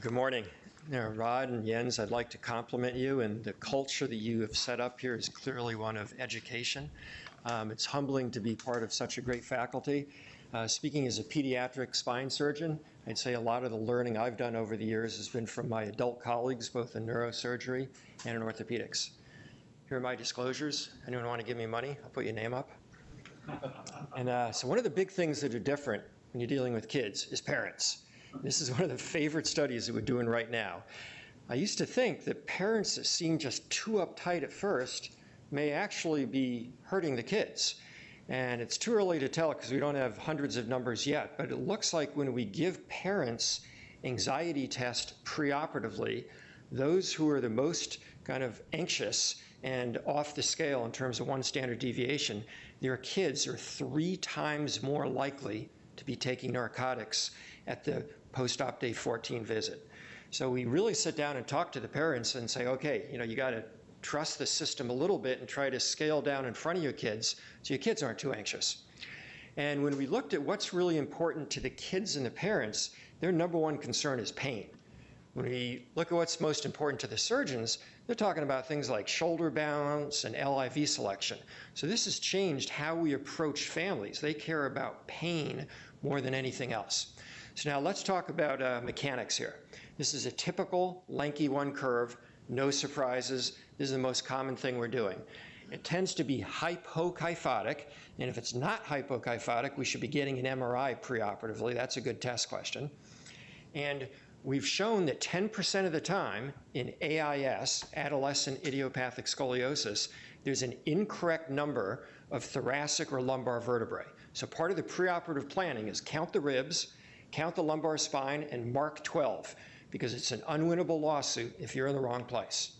Good morning. Now, Rod and Jens, I'd like to compliment you, and the culture that you have set up here is clearly one of education. Um, it's humbling to be part of such a great faculty. Uh, speaking as a pediatric spine surgeon, I'd say a lot of the learning I've done over the years has been from my adult colleagues, both in neurosurgery and in orthopedics. Here are my disclosures. Anyone want to give me money? I'll put your name up. And uh, so, one of the big things that are different when you're dealing with kids is parents. This is one of the favorite studies that we're doing right now. I used to think that parents that seem just too uptight at first may actually be hurting the kids. And it's too early to tell because we don't have hundreds of numbers yet, but it looks like when we give parents anxiety tests preoperatively, those who are the most kind of anxious and off the scale in terms of one standard deviation, their kids are three times more likely to be taking narcotics at the post-op day 14 visit. So we really sit down and talk to the parents and say, okay, you know, you got to trust the system a little bit and try to scale down in front of your kids so your kids aren't too anxious. And when we looked at what's really important to the kids and the parents, their number one concern is pain. When we look at what's most important to the surgeons, they're talking about things like shoulder balance and LIV selection. So this has changed how we approach families. They care about pain more than anything else. So now let's talk about uh, mechanics here. This is a typical Lenke 1 curve, no surprises. This is the most common thing we're doing. It tends to be hypokyphotic, and if it's not hypokyphotic, we should be getting an MRI preoperatively. That's a good test question. And we've shown that 10% of the time in AIS, adolescent idiopathic scoliosis, there's an incorrect number of thoracic or lumbar vertebrae. So part of the preoperative planning is count the ribs, count the lumbar spine, and mark 12 because it's an unwinnable lawsuit if you're in the wrong place.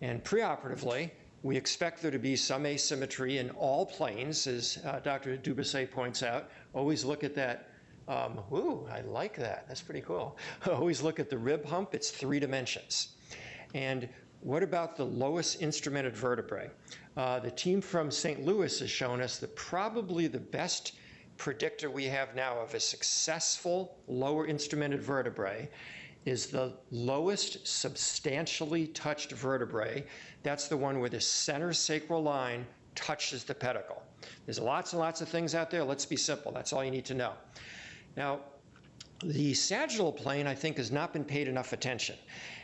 And preoperatively, we expect there to be some asymmetry in all planes, as uh, Dr. Dubousset points out. Always look at that. Um, ooh, I like that. That's pretty cool. Always look at the rib hump. It's three dimensions. And what about the lowest instrumented vertebrae? Uh, the team from St. Louis has shown us that probably the best predictor we have now of a successful lower instrumented vertebrae is the lowest substantially touched vertebrae. That's the one where the center sacral line touches the pedicle. There's lots and lots of things out there. Let's be simple. That's all you need to know. Now, the sagittal plane, I think, has not been paid enough attention.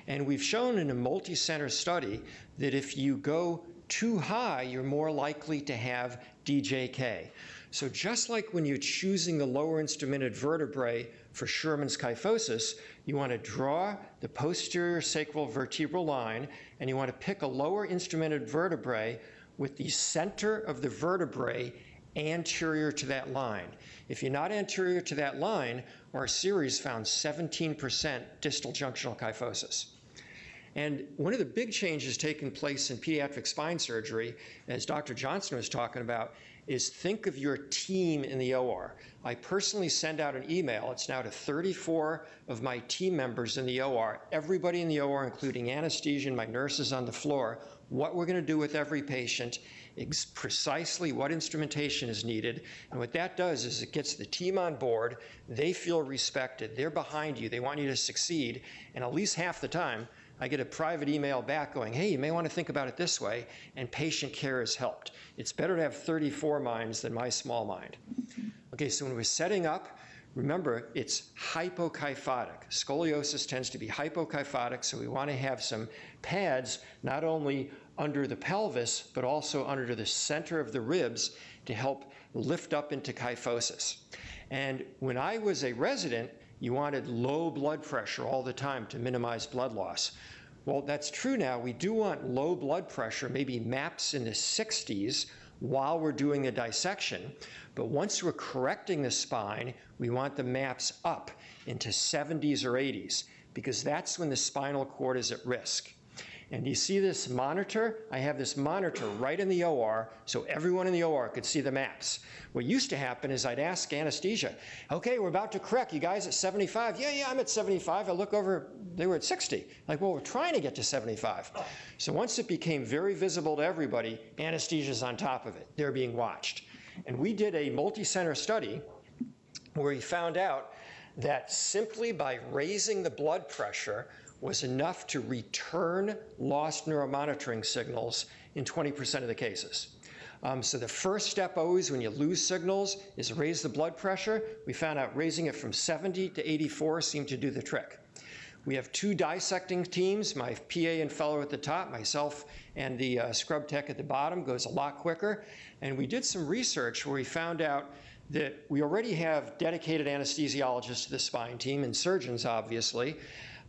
And we've shown in a multi-center study that if you go too high, you're more likely to have DJK. So just like when you're choosing the lower instrumented vertebrae for Scheuermann's kyphosis, you want to draw the posterior sacral vertical line and you want to pick a lower instrumented vertebrae with the center of the vertebrae anterior to that line. If you're not anterior to that line, our series found 17% distal junctional kyphosis. And one of the big changes taking place in pediatric spine surgery, as Dr. Johnson was talking about, is think of your team in the OR. I personally send out an email. It's now to 34 of my team members in the OR, everybody in the OR, including anesthesia and my nurses on the floor, what we're going to do with every patient, precisely what instrumentation is needed. And what that does is it gets the team on board. They feel respected. They're behind you. They want you to succeed. And at least half the time, I get a private email back going, hey, you may want to think about it this way, and patient care has helped. It's better to have 34 minds than my small mind. Okay, so when we're setting up, remember it's hypokyphotic. Scoliosis tends to be hypokyphotic, so we want to have some pads not only under the pelvis, but also under the center of the ribs to help lift up into kyphosis. And when I was a resident, you wanted low blood pressure all the time to minimize blood loss. Well, that's true now. We do want low blood pressure, maybe MAPS in the 60s while we're doing a dissection. But once we're correcting the spine, we want the MAPS up into 70s or 80s because that's when the spinal cord is at risk. And you see this monitor? I have this monitor right in the OR so everyone in the OR could see the maps. What used to happen is I'd ask anesthesia, okay, we're about to correct. You guys at 75? Yeah, yeah, I'm at 75. I look over, they were at 60. Like, well, we're trying to get to 75. So once it became very visible to everybody, anesthesia's on top of it. They're being watched. And we did a multi-center study where we found out that simply by raising the blood pressure was enough to return lost neuromonitoring signals in 20% of the cases. Um, so the first step always when you lose signals is raise the blood pressure. We found out raising it from 70 to 84 seemed to do the trick. We have two dissecting teams, my PA and fellow at the top, myself and the uh, scrub tech at the bottom goes a lot quicker. And we did some research where we found out that we already have dedicated anesthesiologists to the spine team and surgeons, obviously.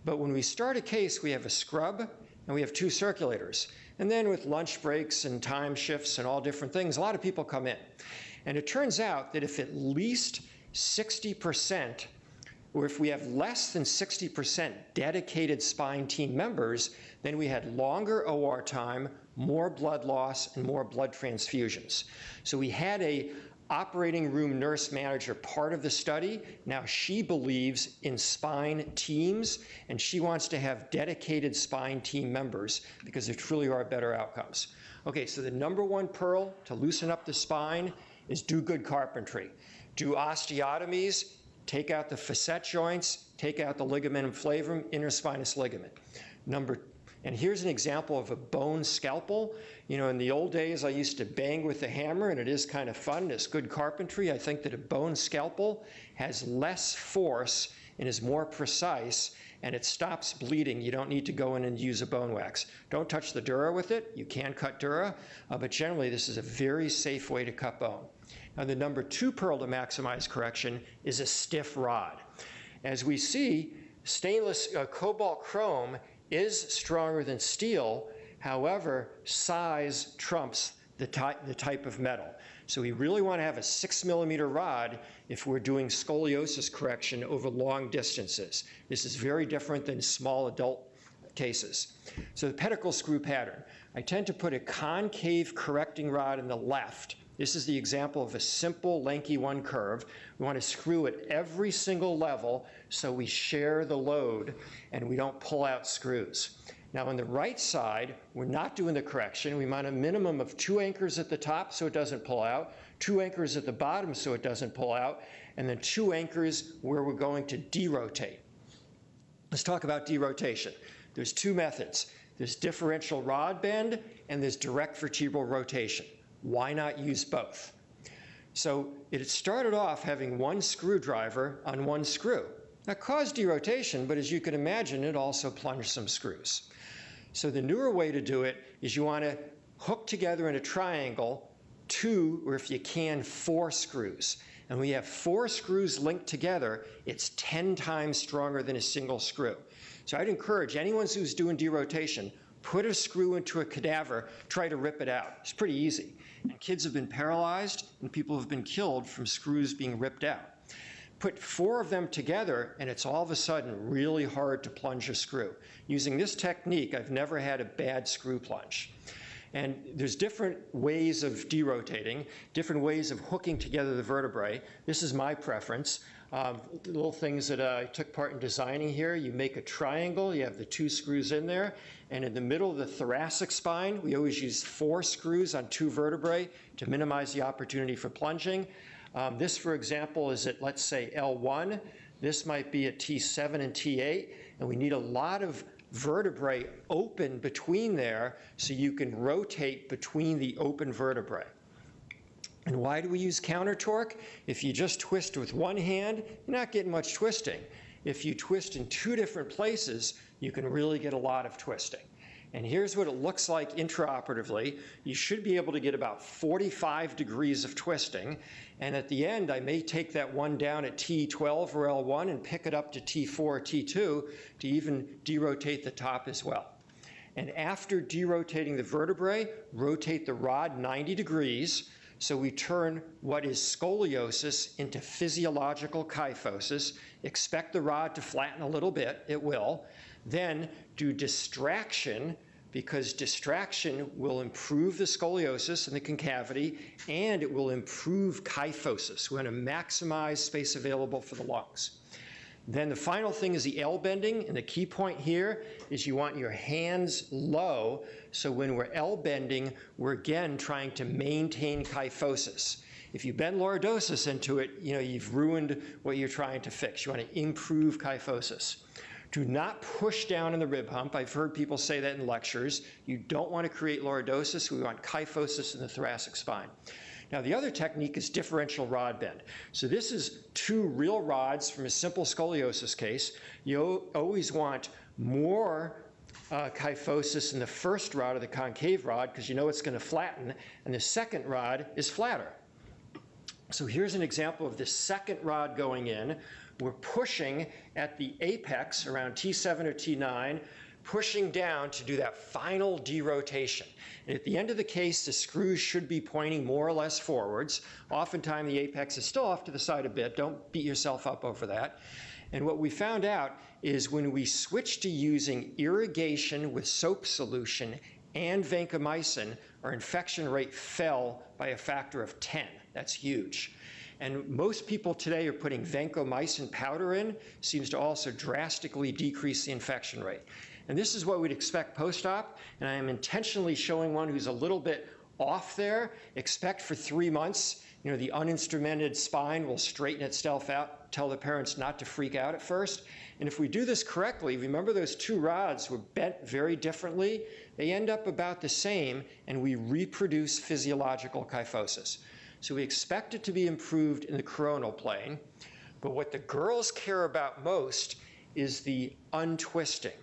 But when we start a case, we have a scrub and we have two circulators. And then with lunch breaks and time shifts and all different things, a lot of people come in. And it turns out that if at least 60%, or if we have less than 60% dedicated spine team members, then we had longer OR time, more blood loss, and more blood transfusions. So we had a operating room nurse manager part of the study. Now she believes in spine teams and she wants to have dedicated spine team members because there truly are better outcomes. Okay, so the number one pearl to loosen up the spine is do good carpentry. Do osteotomies, take out the facet joints, take out the ligamentum flavum, interspinous ligament. Number and here's an example of a bone scalpel. You know, in the old days, I used to bang with the hammer, and it is kind of fun. It's good carpentry. I think that a bone scalpel has less force and is more precise, and it stops bleeding. You don't need to go in and use a bone wax. Don't touch the dura with it. You can cut dura, uh, but generally, this is a very safe way to cut bone. Now, the number two pearl to maximize correction is a stiff rod. As we see, stainless uh, cobalt chrome is stronger than steel. However, size trumps the, ty the type of metal. So we really want to have a six millimeter rod if we're doing scoliosis correction over long distances. This is very different than small adult cases. So the pedicle screw pattern. I tend to put a concave correcting rod in the left. This is the example of a simple Lenke one curve. We want to screw at every single level so we share the load and we don't pull out screws. Now on the right side, we're not doing the correction. We want a minimum of two anchors at the top so it doesn't pull out, two anchors at the bottom so it doesn't pull out, and then two anchors where we're going to derotate. Let's talk about derotation. There's two methods. There's differential rod bend and there's direct vertebral rotation. Why not use both? So it started off having one screwdriver on one screw. That caused derotation, but as you can imagine, it also plunged some screws. So the newer way to do it is you want to hook together in a triangle two, or if you can, four screws. And we have four screws linked together, it's 10 times stronger than a single screw. So I'd encourage anyone who's doing derotation, put a screw into a cadaver, try to rip it out. It's pretty easy. And kids have been paralyzed and people have been killed from screws being ripped out. Put four of them together, and it's all of a sudden really hard to plunge a screw. Using this technique, I've never had a bad screw plunge. And there's different ways of derotating, different ways of hooking together the vertebrae. This is my preference. Um, little things that uh, I took part in designing here. You make a triangle, you have the two screws in there, and in the middle of the thoracic spine, we always use four screws on two vertebrae to minimize the opportunity for plunging. Um, this, for example, is at, let's say, L1. This might be at T7 and T8, and we need a lot of vertebrae open between there so you can rotate between the open vertebrae. And why do we use counter torque? If you just twist with one hand, you're not getting much twisting. If you twist in two different places, you can really get a lot of twisting. And here's what it looks like intraoperatively. You should be able to get about 45 degrees of twisting. And at the end, I may take that one down at T12 or L1 and pick it up to T4 or T2 to even derotate the top as well. And after derotating the vertebrae, rotate the rod 90 degrees. So we turn what is scoliosis into physiological kyphosis. Expect the rod to flatten a little bit, it will. Then do distraction because distraction will improve the scoliosis and the concavity and it will improve kyphosis. We're going to maximize space available for the lungs. Then the final thing is the L bending, and the key point here is you want your hands low, so when we're L bending, we're again trying to maintain kyphosis. If you bend lordosis into it, you know, you've ruined what you're trying to fix. You want to improve kyphosis. Do not push down in the rib hump. I've heard people say that in lectures. You don't want to create lordosis. We want kyphosis in the thoracic spine. Now, the other technique is differential rod bend. So this is two real rods from a simple scoliosis case. You always want more uh, kyphosis in the first rod of the concave rod because you know it's going to flatten, and the second rod is flatter. So here's an example of the second rod going in. We're pushing at the apex around T7 or T9, pushing down to do that final derotation. And at the end of the case, the screws should be pointing more or less forwards. Oftentimes the apex is still off to the side a bit. Don't beat yourself up over that. And what we found out is when we switched to using irrigation with soap solution and vancomycin, our infection rate fell by a factor of 10. That's huge. And most people today are putting vancomycin powder in, seems to also drastically decrease the infection rate. And this is what we'd expect post-op, and I am intentionally showing one who's a little bit off there. Expect for three months, you know, the uninstrumented spine will straighten itself out. Tell the parents not to freak out at first. And if we do this correctly, remember those two rods were bent very differently. They end up about the same, and we reproduce physiological kyphosis. So we expect it to be improved in the coronal plane. But what the girls care about most is the untwisting.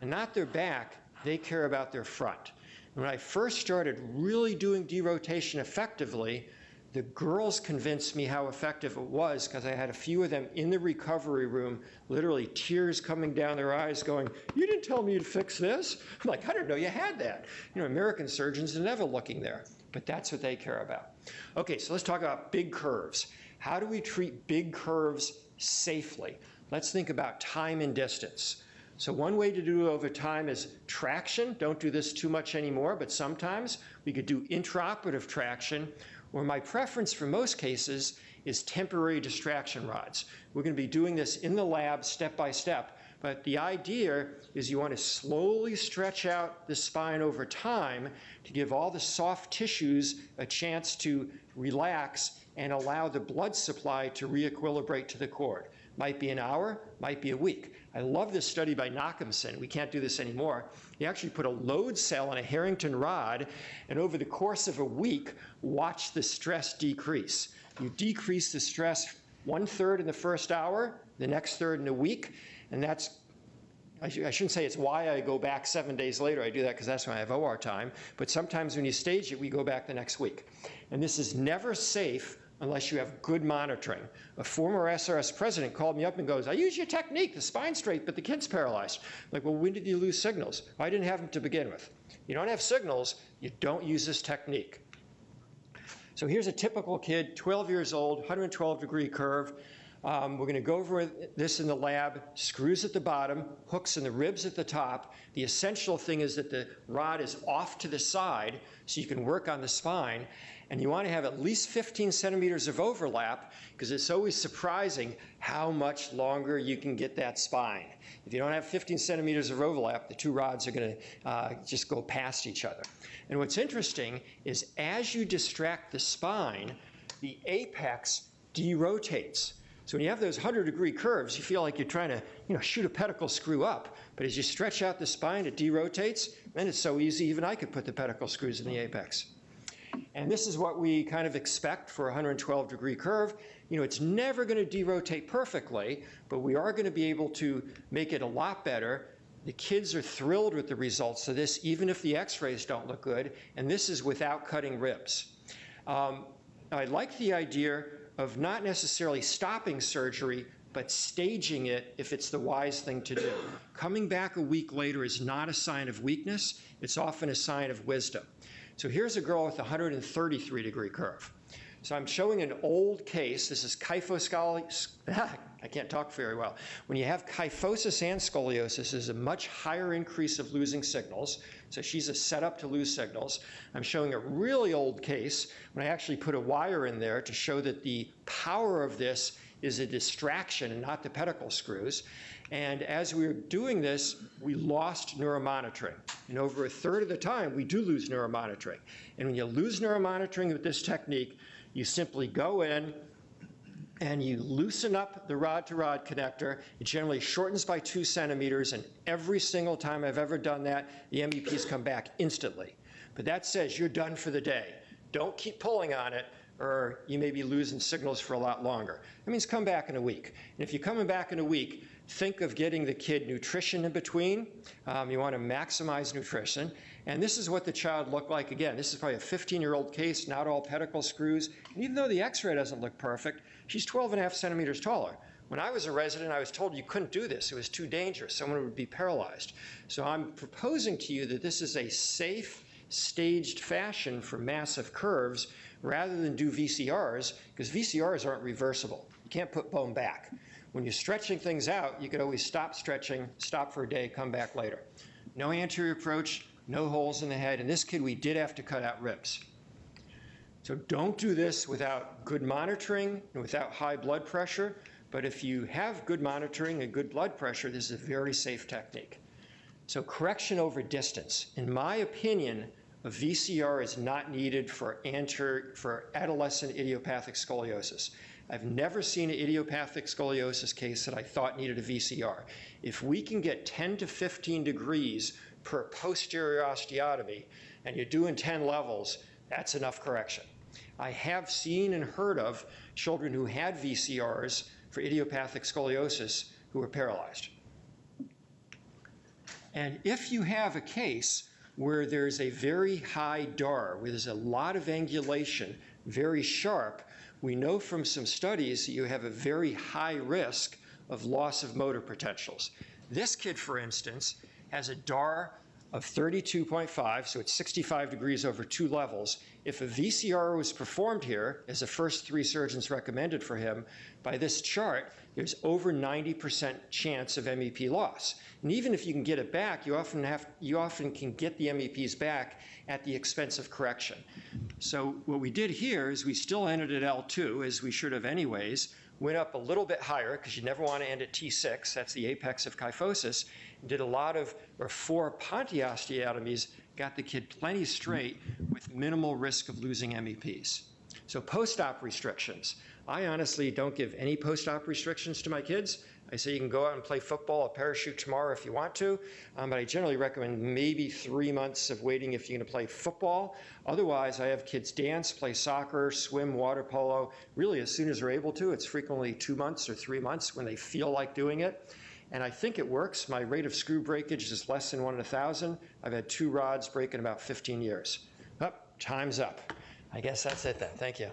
And not their back, they care about their front. When I first started really doing derotation effectively, the girls convinced me how effective it was because I had a few of them in the recovery room, literally tears coming down their eyes, going, You didn't tell me you'd fix this. I'm like, I didn't know you had that. You know, American surgeons are never looking there, but that's what they care about. Okay, so let's talk about big curves. How do we treat big curves safely? Let's think about time and distance. So one way to do it over time is traction. Don't do this too much anymore, but sometimes we could do intraoperative traction where my preference for most cases is temporary distraction rods. We're going to be doing this in the lab step by step, but the idea is you want to slowly stretch out the spine over time to give all the soft tissues a chance to relax and allow the blood supply to re-equilibrate to the cord. Might be an hour, might be a week. I love this study by Nachemson. We can't do this anymore. He actually put a load cell on a Harrington rod, and over the course of a week, watch the stress decrease. You decrease the stress one third in the first hour, the next third in a week, and that's I, sh- I, shouldn't say it's why I go back seven days later. I do that because that's when I have OR time. But sometimes when you stage it, we go back the next week. And this is never safe unless you have good monitoring. A former SRS president called me up and goes, I use your technique, the spine straight, but the kid's paralyzed. I'm like, well, when did you lose signals? I didn't have them to begin with. You don't have signals, you don't use this technique. So here's a typical kid, 12 years old, 112 degree curve. Um, we're going to go over this in the lab, screws at the bottom, hooks in the ribs at the top. The essential thing is that the rod is off to the side so you can work on the spine. And you want to have at least 15 centimeters of overlap because it's always surprising how much longer you can get that spine. If you don't have 15 centimeters of overlap, the two rods are going to uh, just go past each other. And what's interesting is as you distract the spine, the apex derotates. So when you have those 100 degree curves, you feel like you're trying to you know, shoot a pedicle screw up. But as you stretch out the spine, it derotates. Then it's so easy, even I could put the pedicle screws in the apex. And this is what we kind of expect for a 112 degree curve. You know, it's never going to derotate perfectly, but we are going to be able to make it a lot better. The kids are thrilled with the results of this, even if the x-rays don't look good, and this is without cutting ribs. Um, I like the idea of not necessarily stopping surgery, but staging it if it's the wise thing to do. Coming back a week later is not a sign of weakness, it's often a sign of wisdom. So here's a girl with a 133 degree curve. So I'm showing an old case. This is kyphoscoliosis. I can't talk very well. When you have kyphosis and scoliosis, there's a much higher increase of losing signals. So she's a setup to lose signals. I'm showing a really old case when I actually put a wire in there to show that the power of this is a distraction and not the pedicle screws. And as we were doing this, we lost neuromonitoring. And over a third of the time, we do lose neuromonitoring. And when you lose neuromonitoring with this technique, You simply go in, and you loosen up the rod-to-rod connector. It generally shortens by two centimeters, and every single time I've ever done that, the MEPs come back instantly. But that says you're done for the day. Don't keep pulling on it, or you may be losing signals for a lot longer. That means come back in a week. And if you're coming back in a week, think of getting the kid nutrition in between. Um, you want to maximize nutrition. And this is what the child looked like. Again, this is probably a 15-year-old case, not all pedicle screws. And even though the x-ray doesn't look perfect, she's 12 and a half centimeters taller. When I was a resident, I was told you couldn't do this. It was too dangerous. Someone would be paralyzed. So I'm proposing to you that this is a safe, staged fashion for massive curves rather than do VCRs, because VCRs aren't reversible. You can't put bone back. When you're stretching things out, you could always stop stretching, stop for a day, come back later. No anterior approach, no holes in the head. In this kid, we did have to cut out ribs. So don't do this without good monitoring and without high blood pressure. But if you have good monitoring and good blood pressure, this is a very safe technique. So correction over distance. In my opinion, a VCR is not needed for, anter, for adolescent idiopathic scoliosis. I've never seen an idiopathic scoliosis case that I thought needed a VCR. If we can get 10 to 15 degrees per posterior osteotomy and you're doing 10 levels, that's enough correction. I have seen and heard of children who had VCRs for idiopathic scoliosis who were paralyzed. And if you have a case where there's a very high DAR, where there's a lot of angulation, very sharp, we know from some studies that you have a very high risk of loss of motor potentials. This kid, for instance, has a DAR of 32.5, so it's 65 degrees over two levels. If a VCR was performed here, as the first three surgeons recommended for him, by this chart, there's over 90% chance of MEP loss. And even if you can get it back, you often, have, you often can get the MEPs back at the expense of correction. So what we did here is we still ended at L2, as we should have anyways, went up a little bit higher, because you never want to end at T6, that's the apex of kyphosis, did a lot of, or four osteotomies, got the kid plenty straight with minimal risk of losing MEPs. So post-op restrictions. I honestly don't give any post-op restrictions to my kids. I say you can go out and play football or parachute tomorrow if you want to, um, but I generally recommend maybe three months of waiting if you're going to play football. Otherwise, I have kids dance, play soccer, swim, water polo, really as soon as they're able to. It's frequently two months or three months when they feel like doing it. And I think it works. My rate of screw breakage is less than one in a thousand. I've had two rods break in about 15 years. Up, oh, time's up. I guess that's it then. Thank you.